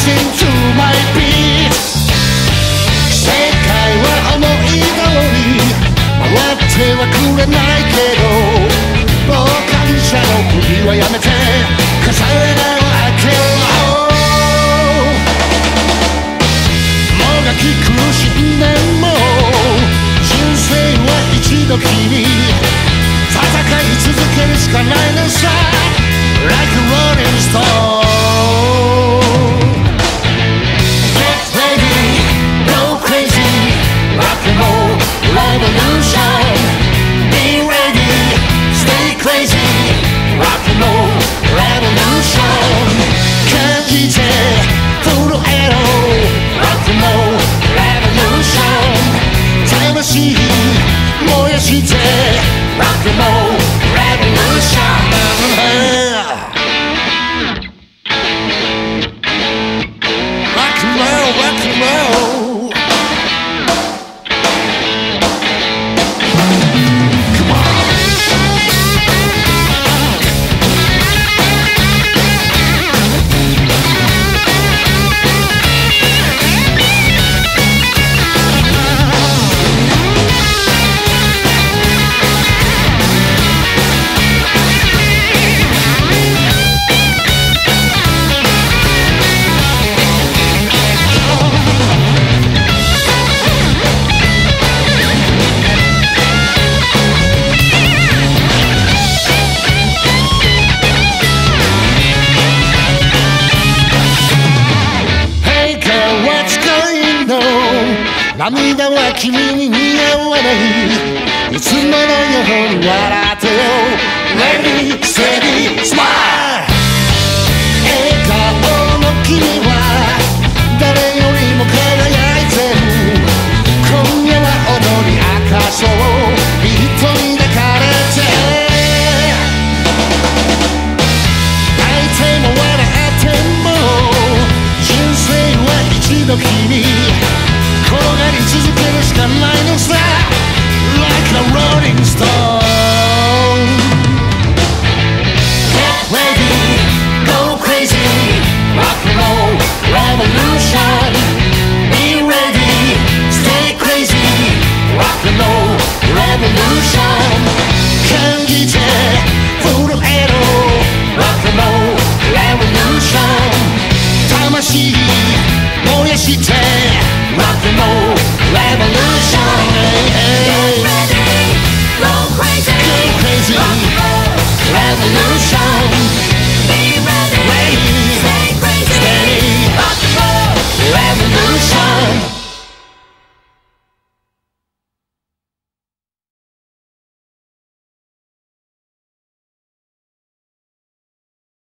世界は思い通り回ってはくれないけど傍観者のふりはやめて重ねないわけよもがき苦しんでも人生は一度きり戦い続けるしかないのさ。Like a rolling stone もやしてロックのロールレボリューシ涙は君に似合わないいつものように笑ってよ Ready, steady, smile 笑顔の君は誰よりも輝いてる今夜は踊り明かそう一人抱かれて泣いても笑っても人生は一度きり。燃やして Rock and roll revolution Go crazy, Go crazy rock and roll, revolution